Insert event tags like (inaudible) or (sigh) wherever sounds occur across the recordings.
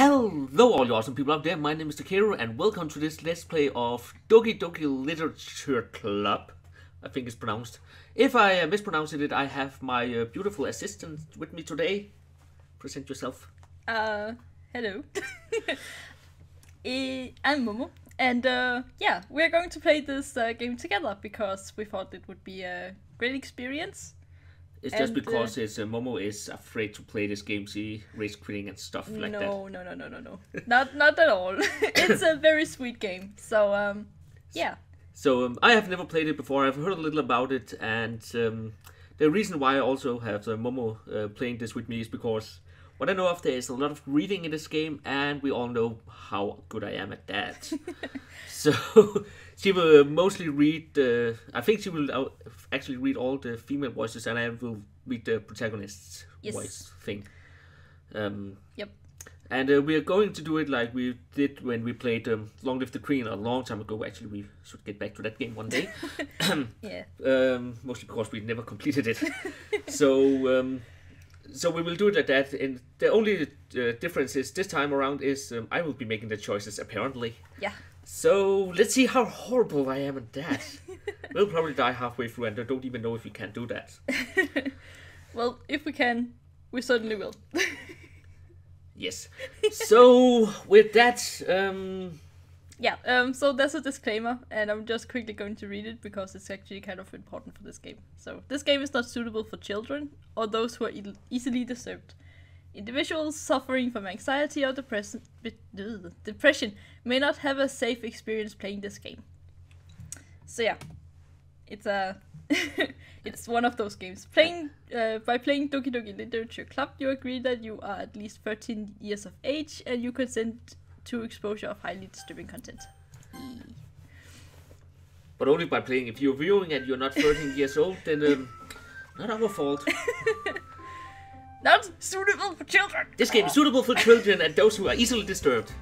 Hello all you awesome people out there, my name is Takeru and welcome to this Let's Play of Doki Doki Literature Club, I think it's pronounced. If I uh, mispronounced it, I have my uh, beautiful assistant with me today. Present yourself. Uh, hello. (laughs) I'm Momo, and uh, yeah, we're going to play this uh, game together because we thought it would be a great experience. It's just And, because it's, uh, Momo is afraid to play this game, she race quitting and stuff like that. no, no, no, no, no, no, not not at all. (laughs) it's a very sweet game. So um, yeah, So um, I have never played it before. I've heard a little about it, and um, the reason why I also have uh, Momo uh, playing this with me is because what I know of there is a lot of reading in this game, and we all know how good I am at that. (laughs) so (laughs) she will mostly read. Uh, I think she will actually read all the female voices, and I will read the protagonist's Yes. voice thing. Um, yep. and uh, we are going to do it like we did when we played um, Long Live the Queen a long time ago. Actually, we should get back to that game one day. (laughs) (coughs) Yeah. um, mostly because we never completed it. (laughs) so, um, so we will do it like that. And the only uh, difference is this time around is um, I will be making the choices apparently. Yeah. So let's see how horrible I am at that. (laughs) we'll probably die halfway through, and I don't even know if we can do that. (laughs) Well, if we can, we certainly will. (laughs) Yes. So with that, um, yeah. Um. So there's a disclaimer, and I'm just quickly going to read it because it's actually kind of important for this game. So this game is not suitable for children or those who are e- easily disturbed. Individuals suffering from anxiety or depression, depression may not have a safe experience playing this game. So yeah, it's a (laughs) it's one of those games. Playing uh, by playing Doki Doki Literature Club, you agree that you are at least 13 years of age and you consent to exposure of highly disturbing content. but only by playing. If you're viewing and you're not 13 years old, then um, not our fault. (laughs) Not suitable for children. This game is suitable for children and those who are easily disturbed.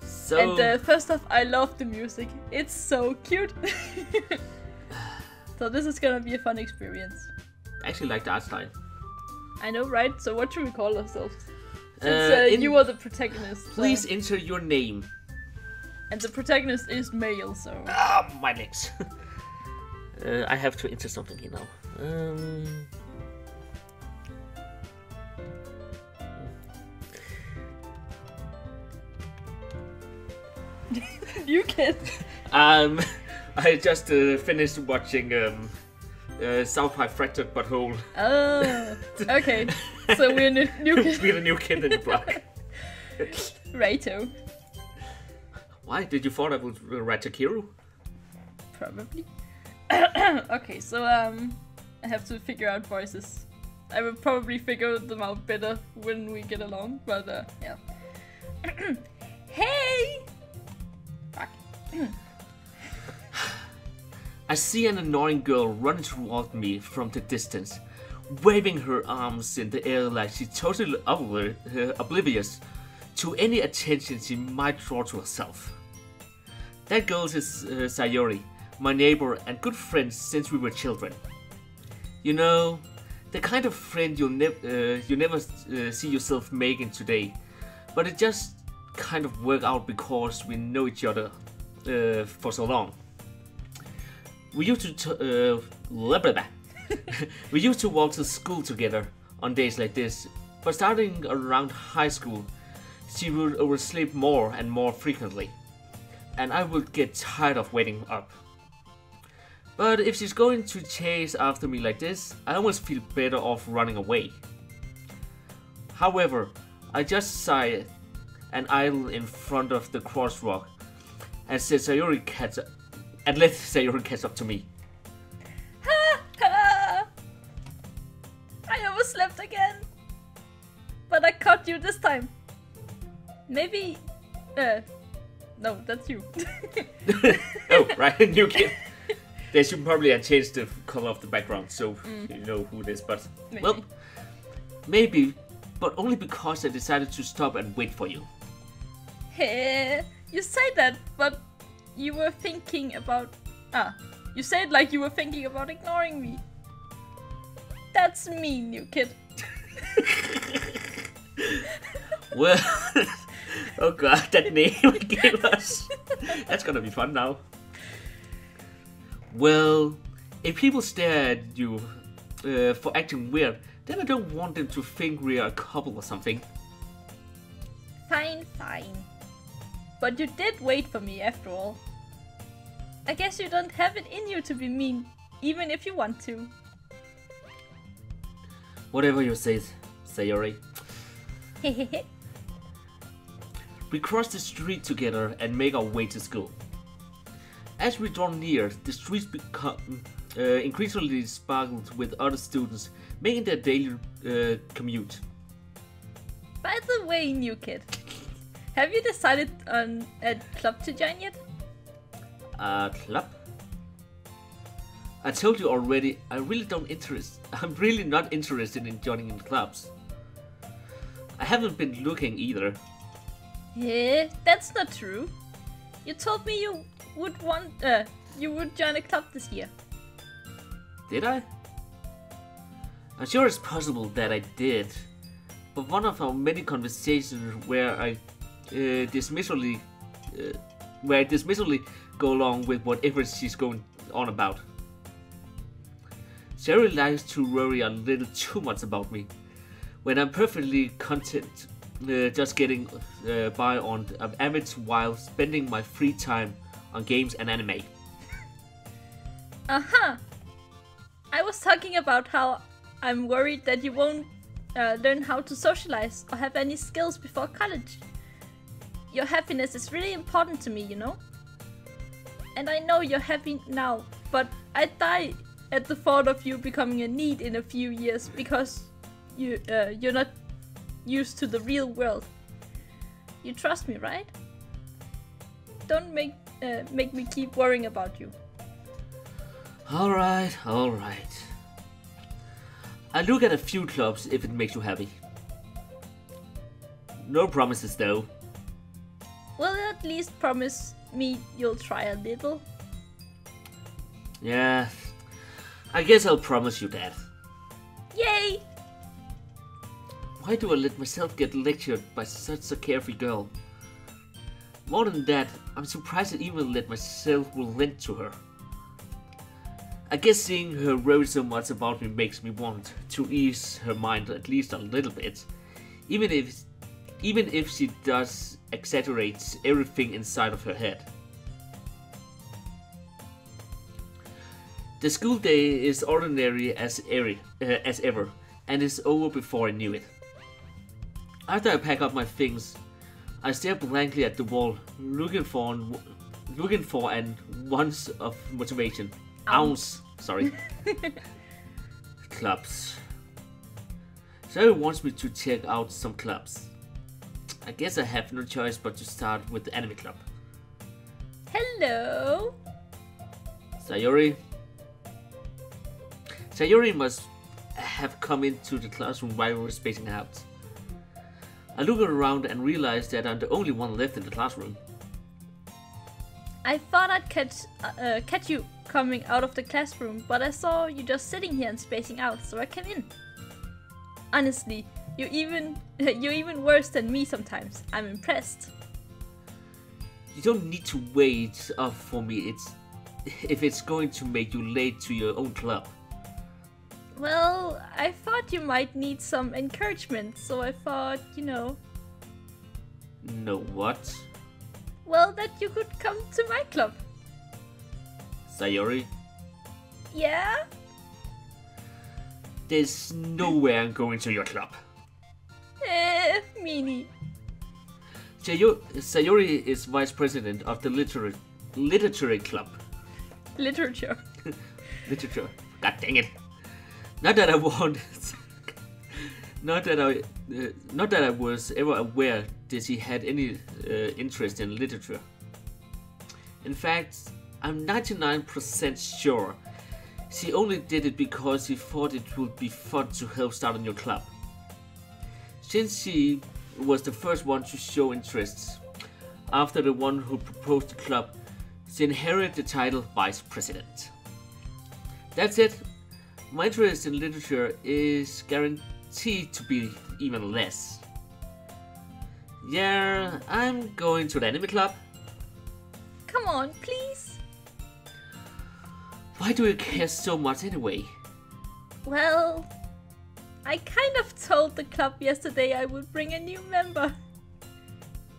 So, And uh, first off, I love the music. It's so cute. (laughs) so this is gonna be a fun experience. I actually like the art style. I know, right? So what should we call ourselves? Since Uh, uh, in- you are the protagonist. so- Please enter your name. And the protagonist is male, so Ah, my legs. (laughs) uh, I have to enter something here now. Um, (laughs) you can. um, (laughs) I just uh, finished watching um, uh, South Park Fractured Butthole. Oh, (laughs) okay. So we're new, new kid. We're the new kid in the block. Righto, Why did you thought I was Takeru? probably. (coughs) okay, so um, I have to figure out voices. I will probably figure them out better when we get along, but uh, yeah. (coughs) hey! Fuck. I see an annoying girl running toward me from the distance, waving her arms in the air like she's totally oblivious to any attention she might draw to herself. That girl is uh, Sayori, my neighbor and good friend since we were children. You know, the kind of friend you'll nev- uh, you never uh, see yourself making today, but it just kind of worked out because we know each other uh, for so long. We used to uh, (laughs) we used to walk to school together on days like this, but starting around high school, she would oversleep more and more frequently, and I would get tired of waiting up. But if she's going to chase after me like this, I almost feel better off running away. However, I just saw an idol in front of the crosswalk and said Sayori catch and let Sayori catch up to me. Ha ha! I overslept again. But I caught you this time. Maybe. Uh. No, that's you. (laughs) oh, right, (laughs) new kid. They should probably have changed the color of the background so you know who it is, but well, Maybe. maybe, but only because I decided to stop and wait for you. You say that, but you were thinking about. Ah, you said like you were thinking about ignoring me. That's mean, you kid. (laughs) Well, (laughs) oh god, that name he gave us. That's gonna be fun now. Well, if people stare at you uh, for acting weird, then I don't want them to think we are a couple or something. But you did wait for me after all. I guess you don't have it in you to be mean, even if you want to. Whatever you say, Sayori. We cross the street together and make our way to school. As we draw near, the streets become uh, increasingly sparkled with other students making their daily uh, commute. By the way, new kid, have you decided on a club to join yet? A club? I told you already, I really don't interest. (laughs) I'm really not interested in joining in clubs. I haven't been looking either. Yeah, that's not true. You told me you would want, uh, you would join a club this year. Did I? I'm sure it's possible that I did, but one of our many conversations where I uh, dismissively, uh, where I dismissively go along with whatever she's going on about. Sherry likes to worry a little too much about me, when I'm perfectly content uh, just getting uh, by on Amit while spending my free time on games and anime. Uh huh. I was talking about how I'm worried that you won't uh, learn how to socialize or have any skills before college. Your happiness is really important to me, you know? And I know you're happy now, but I die at the thought of you becoming a need in a few years because you uh, you're not used to the real world. You trust me, right? Don't make uh, make me keep worrying about you. Alright, alright. I'll look at a few clubs if it makes you happy. No promises though. Well, at least promise me you'll try a little. Yeah, I guess I'll promise you that. Yay! Why do I let myself get lectured by such a carefree girl? More than that, I'm surprised I even let myself relent to her. I guess seeing her worry so much about me makes me want to ease her mind at least a little bit, even if even if she does exaggerate everything inside of her head. The school day is ordinary as, eri- uh, as ever, and is over before I knew it. After I pack up my things, I stare blankly at the wall, looking for an, looking for an ounce of motivation. Ounce, sorry. (laughs) clubs. Sarah wants me to check out some clubs. I guess I have no choice but to start with the anime club. Hello. Sayori. Sayori must have come into the classroom while we were spacing out. I look around and realize that I'm the only one left in the classroom. I thought I'd catch uh, uh, catch you coming out of the classroom, but I saw you just sitting here and spacing out, so I came in. Honestly, you even (laughs) you're even worse than me sometimes. I'm impressed. You don't need to wait up for me. It's if it's going to make you late to your own club. Well, I thought you might need some encouragement, so I thought, you know, No what? well, that you could come to my club. Sayori, Yeah? there's no way I'm going to your club. Eh, meanie. Sayori is vice president of the literary literary club. Literature. (laughs) Literature. God dang it. Not that I want. (laughs) not that I. Uh, not that I was ever aware that she had any uh, interest in literature. In fact, I'm 99% sure she only did it because she thought it would be fun to help start a new club. Since she was the first one to show interest, after the one who proposed the club, she inherited the title vice president. That's it. My interest in literature is guaranteed to be even less. Yeah, I'm going to the anime club. Come on, please. Why do you care so much anyway? Well, I kind of told the club yesterday I would bring a new member.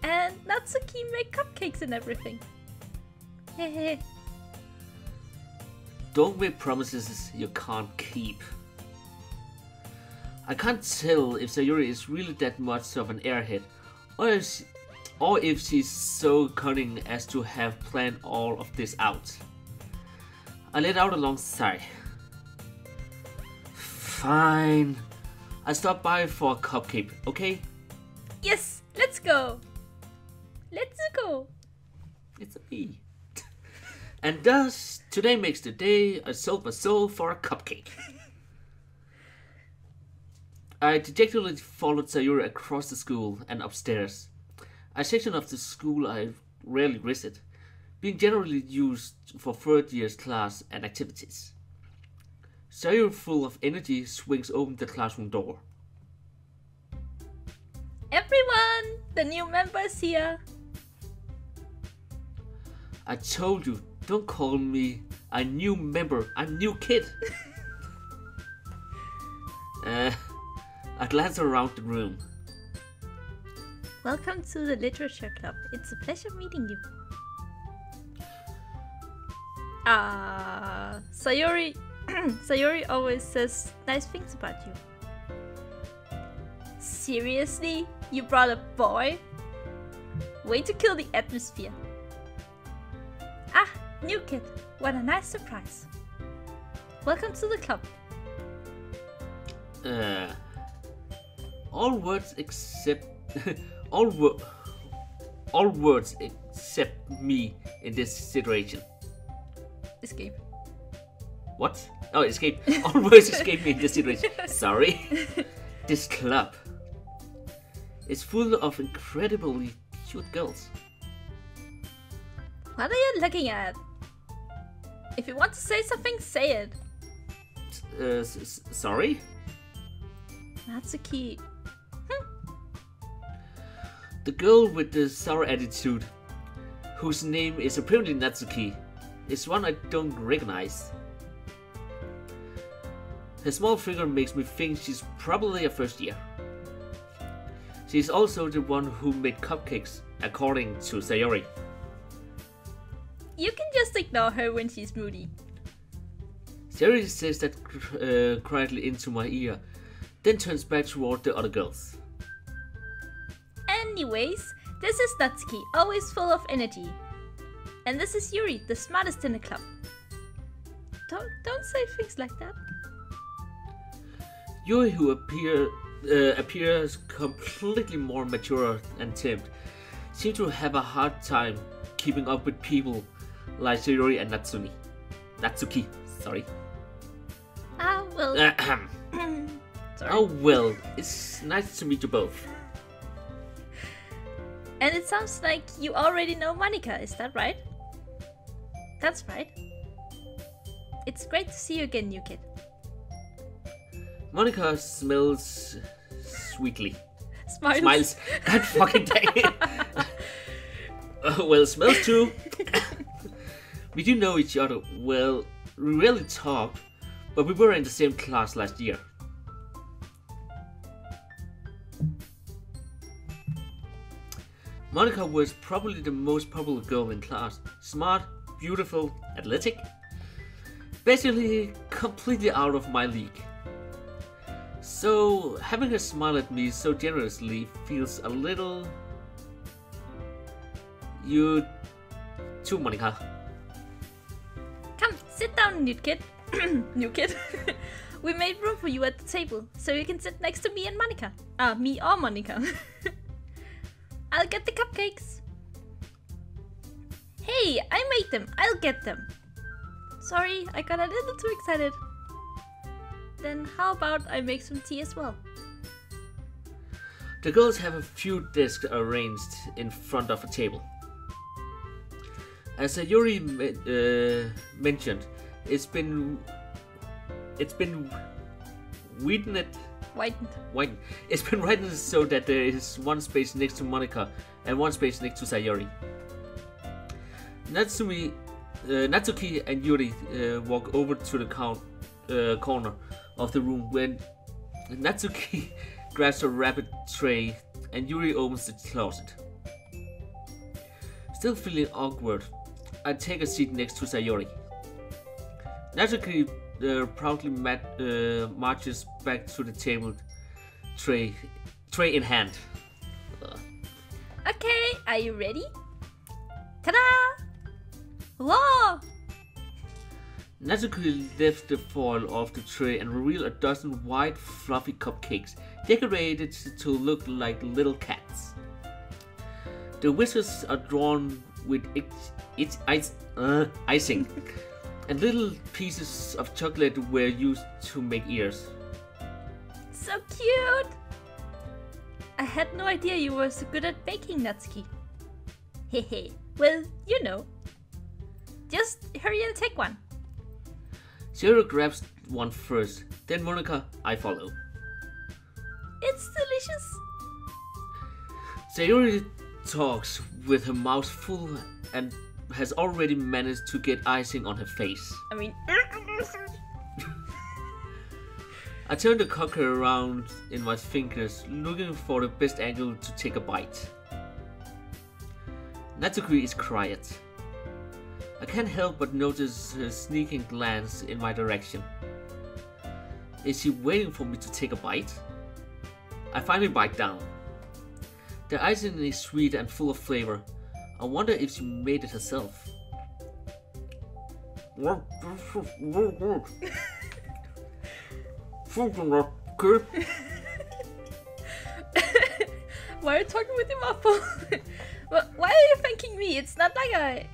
And Natsuki make cupcakes and everything. Hehe. Don't make promises you can't keep. I can't tell if Sayori is really that much of an airhead, or if, she, or if she's so cunning as to have planned all of this out. I let out a long sigh. Fine. I stop by for a cupcake, okay? yes, let's go. Let's go. It's a bee. (laughs) and thus, today makes the day I sold my soul for a cupcake. (laughs) I dejectedly followed Sayori across the school and upstairs. A section of the school I rarely visit, being generally used for third year's class and activities. Sayori, full of energy, swings open the classroom door. Everyone, the new member is here. I told you, don't call me a new member, I'm new kid. (laughs) uh, I glance around the room. Welcome to the Literature Club. It's a pleasure meeting you. Ah, Sayori. (clears throat) Sayori always says nice things about you. Seriously? You brought a boy? Way to kill the atmosphere. Ah, new kid. What a nice surprise. Welcome to the club. Uh, all words except (laughs) all wo- all words except me in this situation. Escape. What? Oh, escape. (laughs) All words escape me in this situation. (laughs) Sorry. This club is full of incredibly cute girls. What are you looking at? If you want to say something, say it. Uh, s- s- sorry? Natsuki. The girl with the sour attitude, whose name is apparently Natsuki, is one I don't recognize. Her small figure makes me think she's probably a first year. She's also the one who made cupcakes, according to Sayori. You can just ignore her when she's moody. Sayori says that uh, quietly into my ear, then turns back toward the other girls. Anyways, this is Natsuki, always full of energy. And this is Yuri, the smartest in the club. Don't don't say things like that. Yui, who appear, uh, appears completely more mature and timid, seems to have a hard time keeping up with people like Sayori and Natsumi. Natsuki, sorry. Ah well. (clears throat) Sorry. oh well, it's nice to meet you both. And it sounds like you already know Monika, is that right? That's right. It's great to see you again, new kid. Monika smells sweetly. Smiles. Smiles. God fucking dang (laughs) it. Uh, well, smells too. we do know each other well. We rarely talk, but we were in the same class last year. Monika was probably the most popular girl in class. Smart, beautiful, athletic. Basically, completely out of my league. So, having her smile at me so generously feels a little. You too, Monika. Come, sit down, new kid. (clears throat) new kid. (laughs) we made room for you at the table, so you can sit next to me and Monika. Ah, uh, me or Monika. (laughs) I'll get the cupcakes. Hey, I made them. I'll get them. Sorry, I got a little too excited. Then how about I make some tea as well? The girls have a few desks arranged in front of a table. As Yuri uh, mentioned, it's been it's been witnessed Whitened. White. It's been written so that there is one space next to Monika and one space next to Sayori. Natsumi, uh, Natsuki and Yuri uh, walk over to the count, uh, corner of the room when Natsuki (laughs) grabs a rabbit tray and Yuri opens the closet. Still feeling awkward, I take a seat next to Sayori. Natsuki uh, proudly mat, uh, marches back to the table, tray, tray in hand. Okay, are you ready? Ta-da! Whoa! Natsuki lifts the foil off the tray and reveals a dozen white, fluffy cupcakes decorated to look like little cats. The whiskers are drawn with its, its ice, uh, icing, (laughs) and little pieces of chocolate were used to make ears. So cute! I had no idea you were so good at baking, Natsuki. Hehe, well, you know. Just hurry and take one. Zero grabs one first, then Monika, I follow. It's delicious. Sayori talks with her mouth full and has already managed to get icing on her face. I mean, (laughs) I turn the cocker around in my fingers, looking for the best angle to take a bite. Natsuki is quiet. I can't help but notice her sneaking glance in my direction. Is she waiting for me to take a bite? I finally bite down. The icing is sweet and full of flavor. I wonder if she made it herself. (laughs) Why are you talking with your muffle? (laughs) Wh- why are you thanking me? It's not like I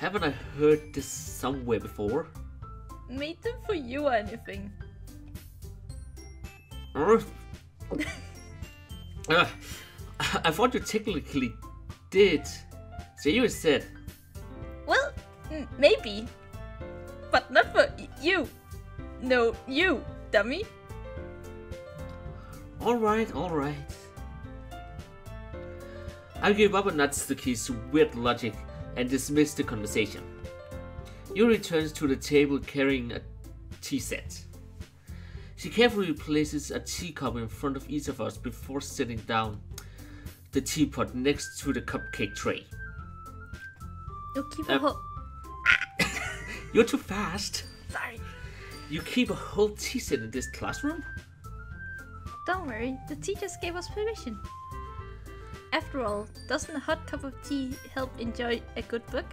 Haven't I heard this somewhere before? made them for you or anything. Uh, (laughs) uh, I thought you technically did. So you said, Well, maybe. But not for you. No, you, dummy. alright, alright. I give up on Natsuki's weird logic and dismiss the conversation. Yuri returns to the table carrying a tea set. She carefully places a teacup in front of each of us before sitting down the teapot next to the cupcake tray. You keep a Uh, whole. (laughs) You're too fast. Sorry. You keep a whole tea set in this classroom? Don't worry, the teachers gave us permission. After all, doesn't a hot cup of tea help enjoy a good book?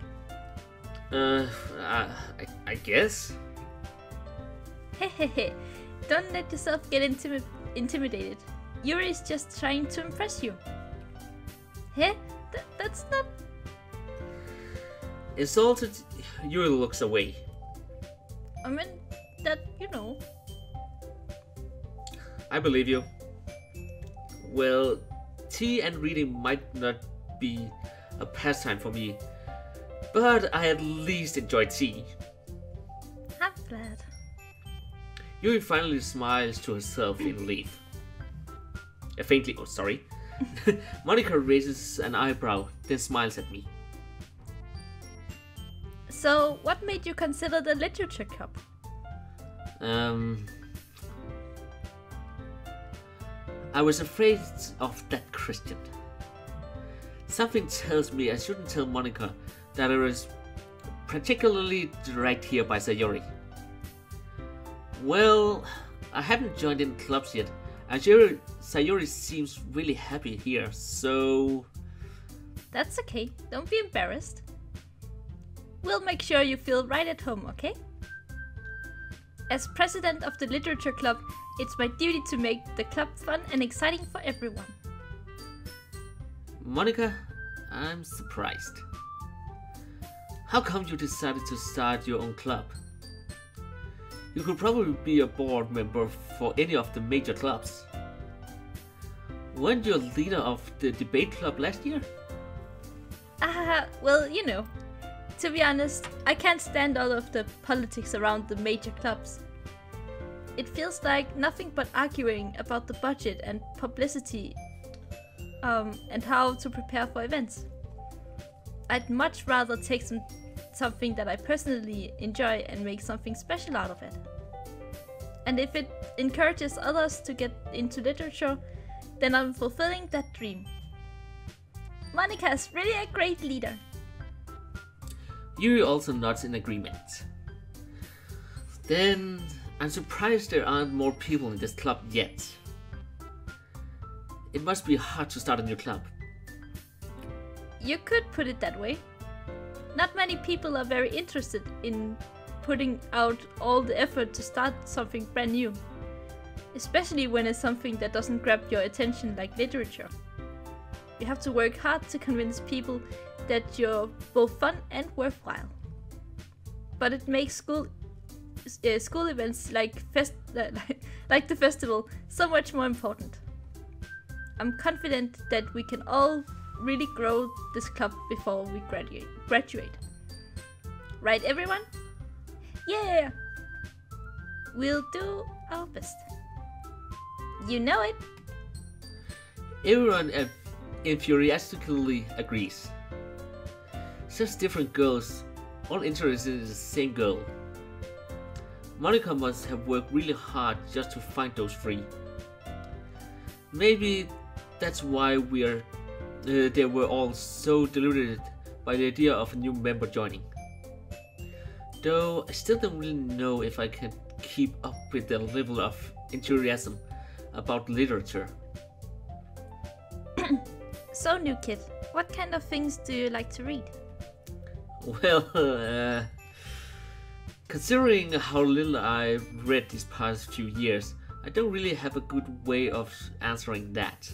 Uh, I, I guess. Hehehe. Don't let yourself get intimi- intimidated. Yuri is just trying to impress you. Heh? Th- that's not. Insulted, Yuri looks away. I mean, that, you know. I believe you. Well, tea and reading might not be a pastime for me, but I at least enjoy tea. I'm glad. Yuri finally smiles to herself in relief. Uh, faintly, oh sorry. (laughs) Monika raises an eyebrow, then smiles at me. So, what made you consider the literature cup? Um, I was afraid of that Christian. Something tells me I shouldn't tell Monika that I was particularly dragged here by Sayori. Well, I haven't joined in clubs yet, and Sayori seems really happy here, so. That's okay, don't be embarrassed. We'll make sure you feel right at home, okay? As president of the literature club, it's my duty to make the club fun and exciting for everyone. Monika, I'm surprised. How come you decided to start your own club? You could probably be a board member for any of the major clubs. Weren't you a leader of the debate club last year? Ah, well, you know. To be honest, I can't stand all of the politics around the major clubs. It feels like nothing but arguing about the budget and publicity um, and how to prepare for events. I'd much rather take some something that I personally enjoy and make something special out of it. And if it encourages others to get into literature, then I'm fulfilling that dream. Monika is really a great leader. Yuri also nods in agreement. Then I'm surprised there aren't more people in this club yet. It must be hard to start a new club. You could put it that way. Not many people are very interested in putting out all the effort to start something brand new, especially when it's something that doesn't grab your attention like literature. You have to work hard to convince people that you're both fun and worthwhile. But it makes school uh, school events like fest uh, (laughs) like the festival so much more important. I'm confident that we can all really grow this club before we graduate. Graduate. Right everyone? Yeah. We'll do our best. You know it. Everyone enthusiastically agrees. Just different girls, all interested in the same goal. Monika must have worked really hard just to find those three. Maybe that's why we're uh, they were all so deluded by the idea of a new member joining. Though I still don't really know if I can keep up with the level of enthusiasm about literature. (clears throat) so, new kid, what kind of things do you like to read? Well, (laughs) uh, considering how little I've read these past few years, I don't really have a good way of answering that.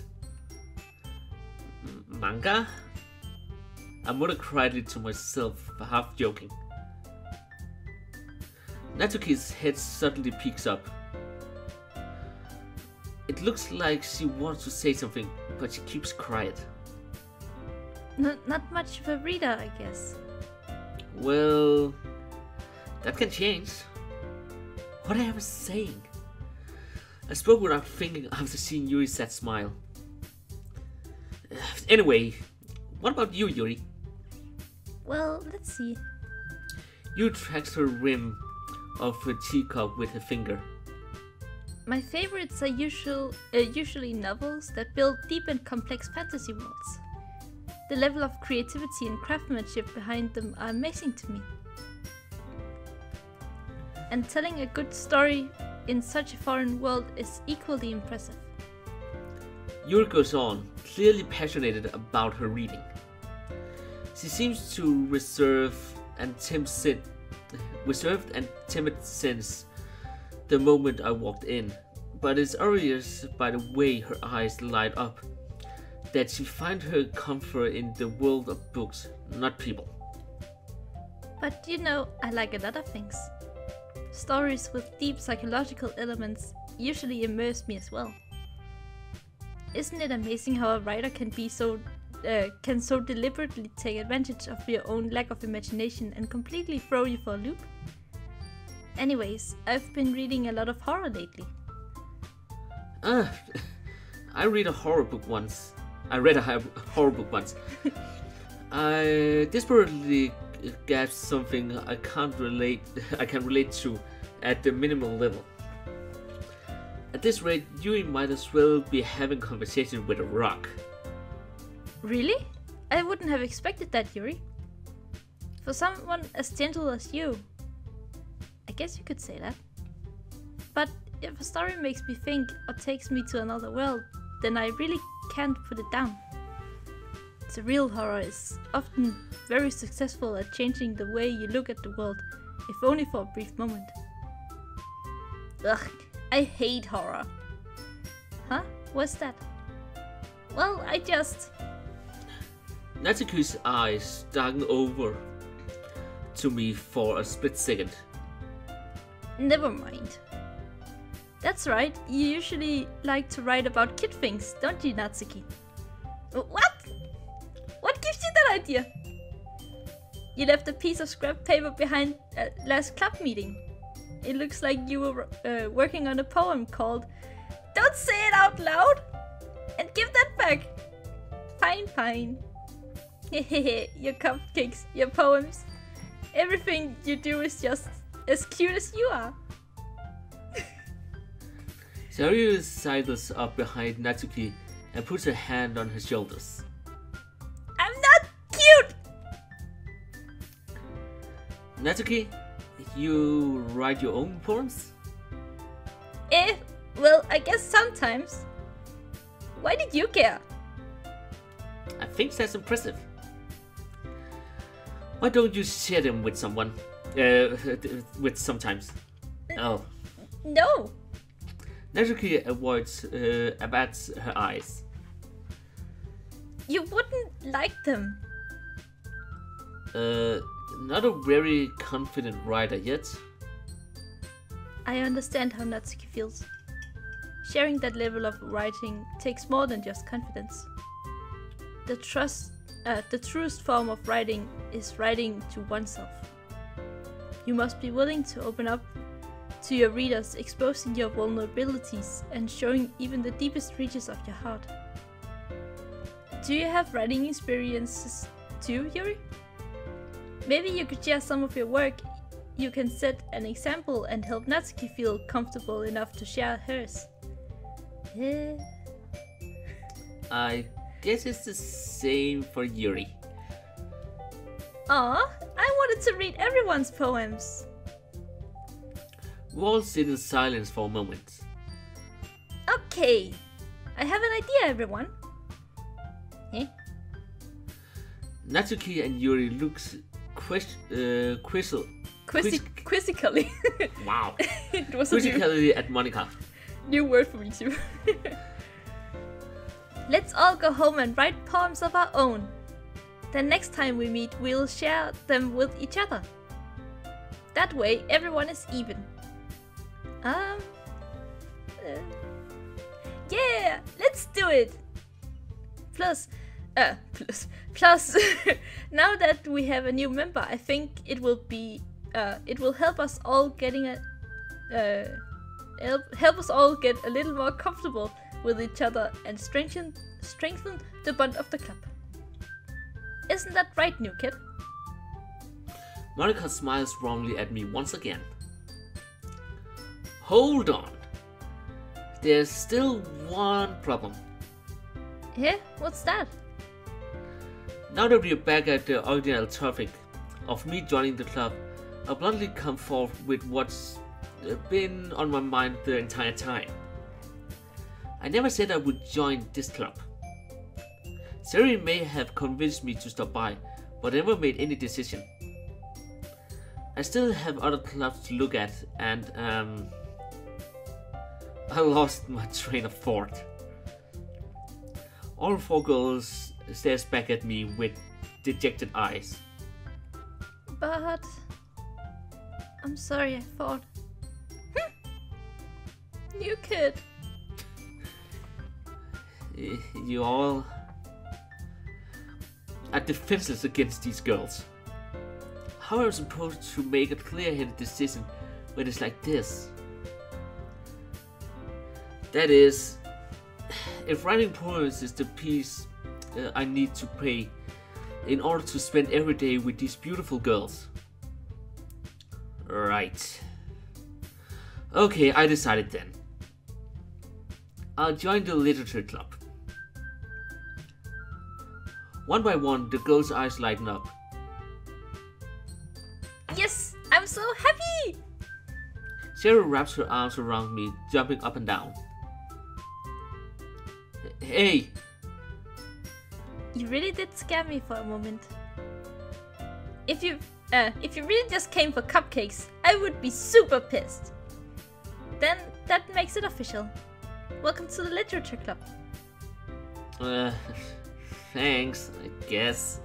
M- manga? I'm gonna credit it to myself, half joking. Natsuki's head suddenly peeks up. It looks like she wants to say something, but she keeps quiet. Not, not much of a reader, I guess. Well, that can change. What I was saying? I spoke without thinking after seeing Yuri's sad smile. (sighs) Anyway, what about you, Yuri? Well, let's see. You tracks her rim of her teacup with her finger. My favorites are usual, uh, usually novels that build deep and complex fantasy worlds. The level of creativity and craftsmanship behind them are amazing to me. And telling a good story in such a foreign world is equally impressive. Yuri goes on, clearly passionate about her reading. She seems to reserve and timid, reserved and timid since the moment I walked in, but it's obvious by the way her eyes light up that she finds her comfort in the world of books, not people. But you know, I like a lot of things. Stories with deep psychological elements usually immerse me as well. Isn't it amazing how a writer can be so uh, can so deliberately take advantage of your own lack of imagination and completely throw you for a loop? Anyways, I've been reading a lot of horror lately. Ah, (laughs) I read a horror book once. I read a horror book once. (laughs) I desperately gasped something I can't relate. I can relate to at the minimal level. At this rate, you might as well be having conversation with a rock. Really? I wouldn't have expected that, Yuri. For someone as gentle as you, I guess you could say that. But if a story makes me think or takes me to another world, then I really can't put it down. The real horror is often very successful at changing the way you look at the world, if only for a brief moment. Ugh, I hate horror. Huh? What's that? Well, I just. Natsuki's eyes darken over to me for a split second. Never mind. That's right, you usually like to write about kid things, don't you, Natsuki? What? What gives you that idea? You left a piece of scrap paper behind at last club meeting. It looks like you were uh, working on a poem called Don't Say It Out Loud! And give that back! Fine, fine. Hehehe, (laughs) your cupcakes, your poems. Everything you do is just as cute as you are. Saru sidles up behind Natsuki and puts her hand on her shoulders. Natsuki, you write your own poems? Eh, well, I guess sometimes. Why did you care? I think that's impressive. Why don't you share them with someone? Uh, with sometimes. Oh. No! Natsuki avoids, uh, abats her eyes. You wouldn't like them. Uh, not a very confident writer yet. I understand how Natsuki feels. Sharing that level of writing takes more than just confidence. The trust, uh, the truest form of writing is writing to oneself. You must be willing to open up to your readers, exposing your vulnerabilities and showing even the deepest reaches of your heart. Do you have writing experiences too, Yuri? Maybe you could share some of your work. You can set an example and help Natsuki feel comfortable enough to share hers. Eh, I guess it's the same for Yuri. Aw, I wanted to read everyone's poems. We all sit in silence for a moment. Okay, I have an idea, everyone. Eh? Natsuki and Yuri looks ques- uh, quizzle. Quizzi- quizzically. (laughs) Wow. it was a new, Quizzically at Monika. new word for me too. (laughs) Let's all go home and write poems of our own. Then next time we meet, we'll share them with each other. That way, everyone is even. Um. uh, yeah, let's do it. Plus, uh, plus, plus. (laughs) now that we have a new member, I think it will be, uh, it will help us all getting a, uh, help help us all get a little more comfortable with each other and strengthen strengthen the bond of the club. Isn't that right, new kid? Monika smiles wrongly at me once again. Hold on. There's still one problem. Yeah, what's that? Now that we're back at the original topic of me joining the club, I'll bluntly come forth with what's been on my mind the entire time. I never said I would join this club. Siri may have convinced me to stop by, but I never made any decision. I still have other clubs to look at, and um, I (laughs) lost my train of thought. All four girls stares back at me with dejected eyes. But I'm sorry, I thought. Hmm. you New kid. You all are defenseless against these girls. How am I supposed to make a clear-headed decision when it's like this? That is, if writing poems is the piece uh, I need to pay in order to spend every day with these beautiful girls. Right. Okay, I decided then. I'll join the literature club. One by one, the girls' eyes lighten up. Yes, I'm so happy. Sarah wraps her arms around me, jumping up and down. Hey, You really did scare me for a moment. If you, uh, if you really just came for cupcakes, I would be super pissed. Then that makes it official. Welcome to the literature club. uh, (laughs) thanks, I guess.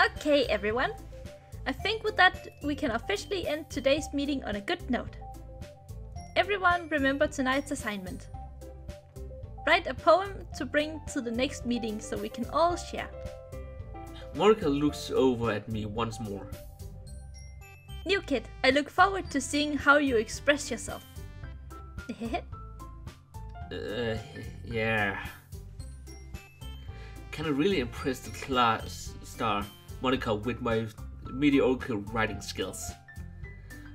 Okay, everyone. I think with that, we can officially end today's meeting on a good note. Everyone, remember tonight's assignment. Write a poem to bring to the next meeting so we can all share. Monika looks over at me once more. New kid, I look forward to seeing how you express yourself. Uh, yeah. Can I really impress the class star, Monika, with my mediocre writing skills?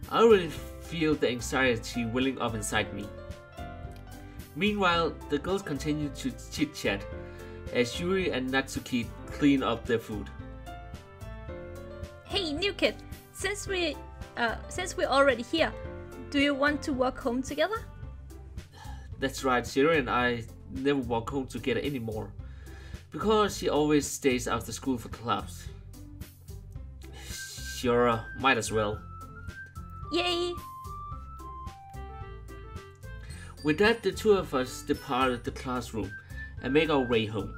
I already feel the anxiety welling up inside me. Meanwhile, the girls continue to chit chat as Yuri and Natsuki clean up their food. hey, new kid, since we uh, since we're already here, do you want to walk home together? That's right, Shiro and I never walk home together anymore. Because she always stays after school for clubs. Sure, might as well. Yay! With that, the two of us departed the classroom and make our way home.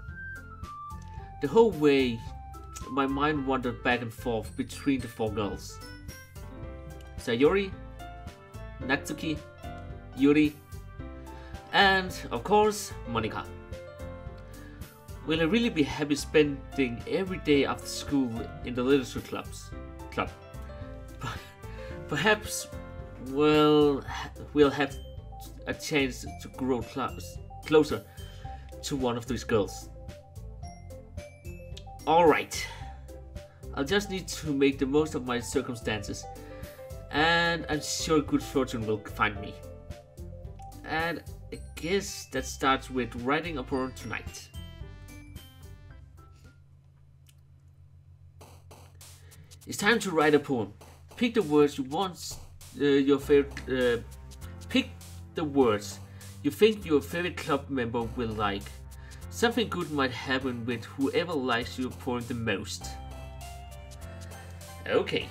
The whole way, my mind wandered back and forth between the four girls Sayori, Natsuki, Yuri, and of course, Monika. Will I really be happy spending every day after school in the literature clubs? Club. (laughs) Perhaps, well, we'll have a chance to grow close, closer to one of these girls. Alright. I'll just need to make the most of my circumstances. And I'm sure good fortune will find me. And I guess that starts with writing a poem tonight. It's time to write a poem. Pick the words you want uh, your favorite. Uh, pick the words you think your favorite club member will like. Something good might happen with whoever likes your poem the most. Okay.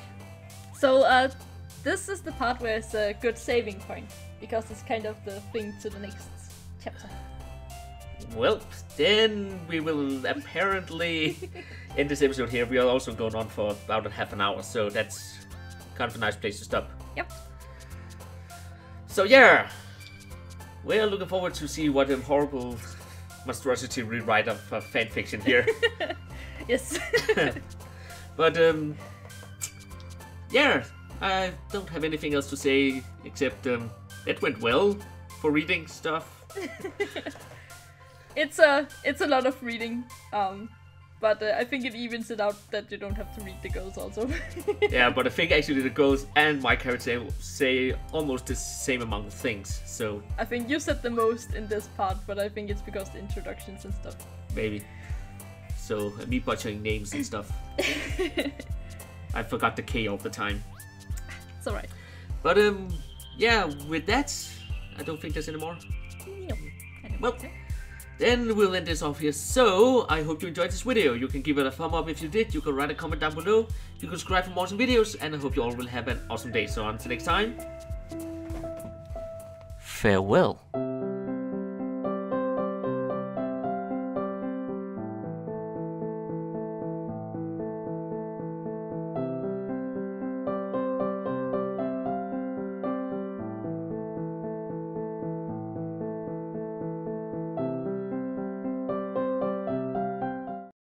So uh, this is the part where it's a good saving point because it's kind of the thing to the next chapter. Well, then we will apparently (laughs) end this episode here. We are also going on for about a half an hour, so that's kind of a nice place to stop. Yep. So yeah, we are looking forward to see what a horrible monstrosity rewrite of uh, fan fiction here. (laughs) Yes. (laughs) but um, yeah, I don't have anything else to say except um, it went well for reading stuff. (laughs) it's a it's a lot of reading. Um, but uh, I think it evens it out that you don't have to read the girls also. (laughs) yeah, but I think actually the girls and my character say almost the same amount of things. So I think you said the most in this part, but I think it's because the introductions and stuff. maybe. So me butchering names and stuff. (laughs) I forgot the K all the time. It's alright. But um, yeah. With that, I don't think there's any more. Don't Well, so. Then we'll end this off here. So, I hope you enjoyed this video. You can give it a thumb up if you did. You can write a comment down below. You can subscribe for more awesome videos. And I hope you all will have an awesome day. So, until next time, farewell.